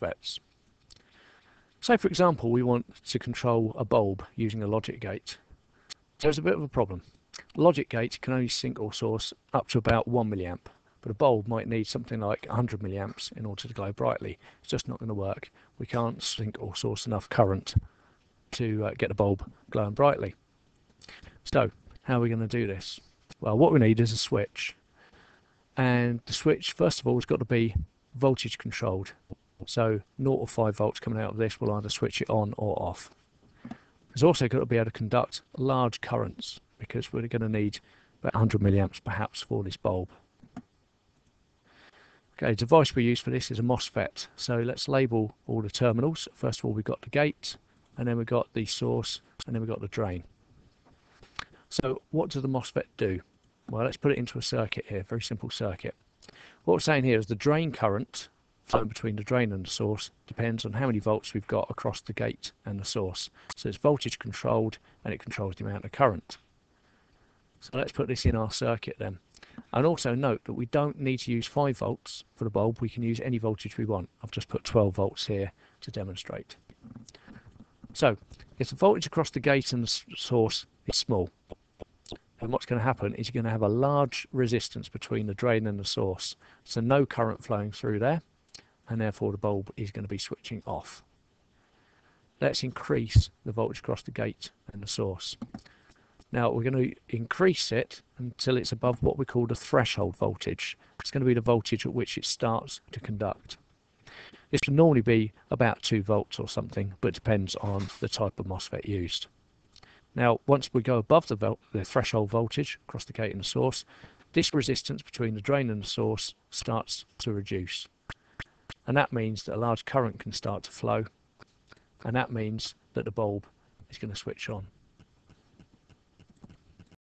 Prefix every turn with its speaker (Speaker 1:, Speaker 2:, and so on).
Speaker 1: MOSFETs. Say for example we want to control a bulb using a logic gate. There's a bit of a problem. Logic gate can only sink or source up to about 1 milliamp, but a bulb might need something like 100 milliamps in order to glow brightly. It's just not going to work. We can't sink or source enough current to uh, get the bulb glowing brightly. So how are we going to do this? Well, what we need is a switch. And the switch, first of all, has got to be voltage controlled. So 0 or 5 volts coming out of this will either switch it on or off. It's also got to be able to conduct large currents because we're going to need about 100 milliamps perhaps for this bulb. Okay, the device we use for this is a MOSFET. So let's label all the terminals. First of all, we've got the gate, and then we've got the source, and then we've got the drain. So what does the MOSFET do? Well, let's put it into a circuit here, very simple circuit. What we're saying here is the drain current flowing between the drain and the source depends on how many volts we've got across the gate and the source. So it's voltage controlled and it controls the amount of current. So let's put this in our circuit then. And also note that we don't need to use 5 volts for the bulb, we can use any voltage we want. I've just put 12 volts here to demonstrate. So, if the voltage across the gate and the source is small, then what's going to happen is you're going to have a large resistance between the drain and the source. So no current flowing through there and therefore the bulb is going to be switching off. Let's increase the voltage across the gate and the source. Now we're going to increase it until it's above what we call the threshold voltage. It's going to be the voltage at which it starts to conduct. This will normally be about 2 volts or something, but depends on the type of MOSFET used. Now, once we go above the, the, threshold voltage across the gate and the source, this resistance between the drain and the source starts to reduce and that means that a large current can start to flow and that means that the bulb is going to switch on.